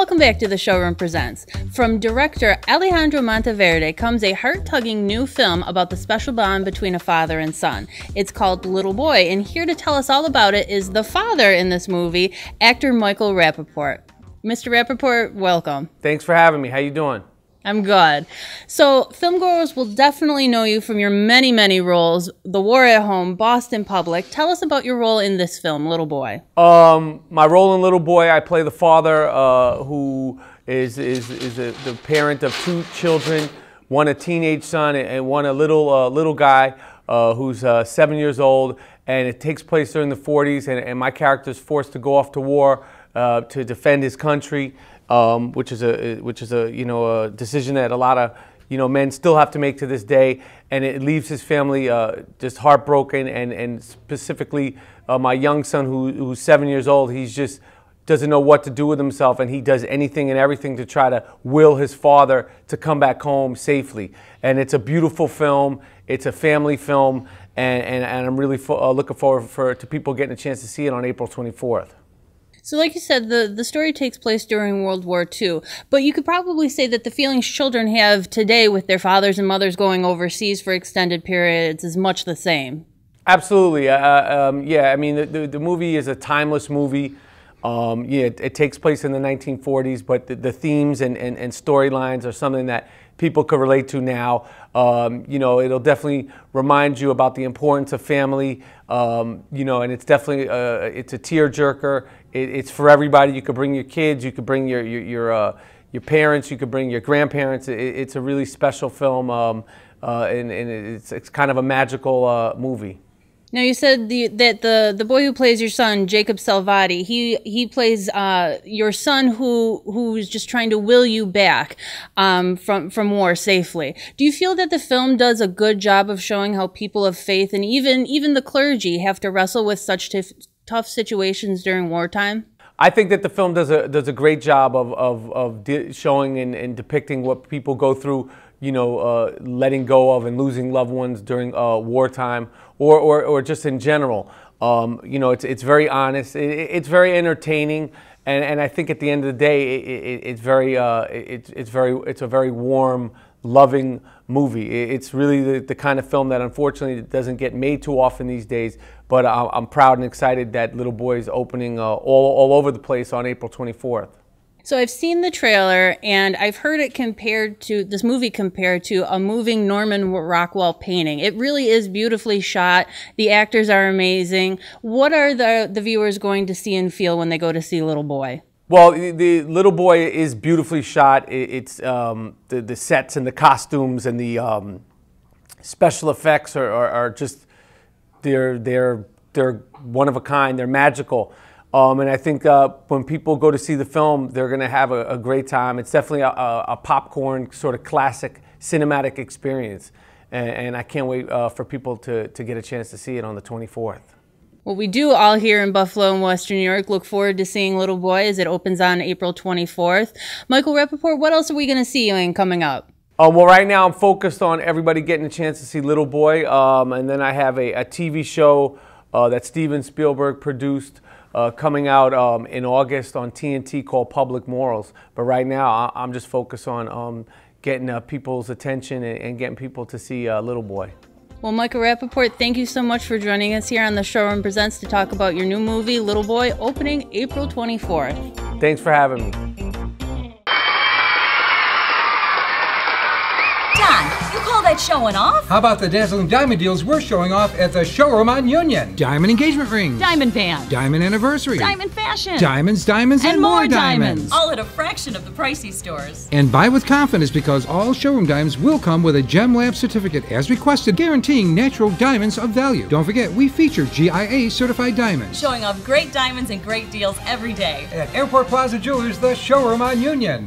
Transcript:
Welcome back to the Showroom Presents. From director Alejandro Monteverde comes a heart tugging new film about the special bond between a father and son. It's called Little Boy, and here to tell us all about it is the father in this movie, actor Michael Rapaport. Mr. Rapaport, welcome. Thanks for having me. How you doing? I'm good. So, filmgoers will definitely know you from your many, many roles The War at Home, Boston Public. Tell us about your role in this film, Little Boy. Um, my role in Little Boy, I play the father uh, who is, is, is a, the parent of two children, one a teenage son and one a little, uh, little guy uh, who's uh, seven years old. And it takes place during the 40s, and, and my character is forced to go off to war uh, to defend his country um, which is a which is a you know a decision that a lot of you know men still have to make to this day, and it leaves his family uh, just heartbroken. And and specifically, uh, my young son who, who's seven years old, he's just doesn't know what to do with himself, and he does anything and everything to try to will his father to come back home safely. And it's a beautiful film. It's a family film, and and, and I'm really uh, looking forward for to people getting a chance to see it on April 24th. So, like you said, the, the story takes place during World War II, but you could probably say that the feelings children have today with their fathers and mothers going overseas for extended periods is much the same. Absolutely. Uh, uh um, yeah, I mean, the, the, the, movie is a timeless movie. Um, yeah, it, it, takes place in the 1940s, but the, the themes and, and, and storylines are something that people could relate to now. Um, you know, it'll definitely remind you about the importance of family. Um, you know, and it's definitely uh, it's a tearjerker. It, it's for everybody. You could bring your kids. You could bring your your your, uh, your parents. You could bring your grandparents. It, it's a really special film, um, uh, and, and, it's it's kind of a magical uh, movie. Now you said the, that the the boy who plays your son, Jacob Salvati, he he plays uh, your son who who's just trying to will you back um, from from war safely. Do you feel that the film does a good job of showing how people of faith and even even the clergy have to wrestle with such tough situations during wartime? I think that the film does a does a great job of of, of showing and, and, depicting what people go through. You know, uh, letting go of and losing loved ones during uh, wartime, or, or or just in general. Um, you know, it's it's very honest. It, it's very entertaining, and, and I think at the end of the day, it, it, it's very uh, it's it's very it's a very warm loving movie. It's really the, the, kind of film that unfortunately doesn't get made too often these days, but I'm proud and excited that Little Boy is opening uh, all, all over the place on April 24th. So I've seen the trailer and I've heard it compared to this movie compared to a moving Norman Rockwell painting. It really is beautifully shot. The actors are amazing. What are the the viewers going to see and feel when they go to see Little Boy? Well, the little boy is beautifully shot. It's um, the the sets and the costumes and the um, special effects are, are, are, just they're they're they're one of a kind. They're magical, um, and I think uh, when people go to see the film, they're going to have a, a, great time. It's definitely a, a, popcorn sort of classic cinematic experience, and, and I can't wait uh, for people to to get a chance to see it on the 24th. Well, we do all here in Buffalo and Western New York look forward to seeing Little Boy as it opens on April 24th. Michael Rapaport, what else are we going to see you in coming up? Um, well, right now I'm focused on everybody getting a chance to see Little Boy, um, and then I have a, a TV show uh, that Steven Spielberg produced uh, coming out um, in August on TNT called Public Morals. But right now I'm just focused on um, getting uh, people's attention and, and, getting people to see uh, Little Boy. Well, Michael Rapaport, thank you so much for joining us here on the Showroom Presents to talk about your new movie, Little Boy, opening April 24th. Thanks for having me. That showing off? How about the dazzling diamond deals we're showing off at the showroom on Union? Diamond engagement rings. Diamond band. Diamond anniversary. Diamond fashion. Diamonds, diamonds, and, and more, more diamonds. diamonds. All at a fraction of the pricey stores. And buy with confidence because all showroom diamonds will come with a Gem Lab certificate as requested, guaranteeing natural diamonds of value. Don't forget, we feature GIA certified diamonds. Showing off great diamonds and great deals every day. At Airport Plaza Jewelers, the showroom on Union.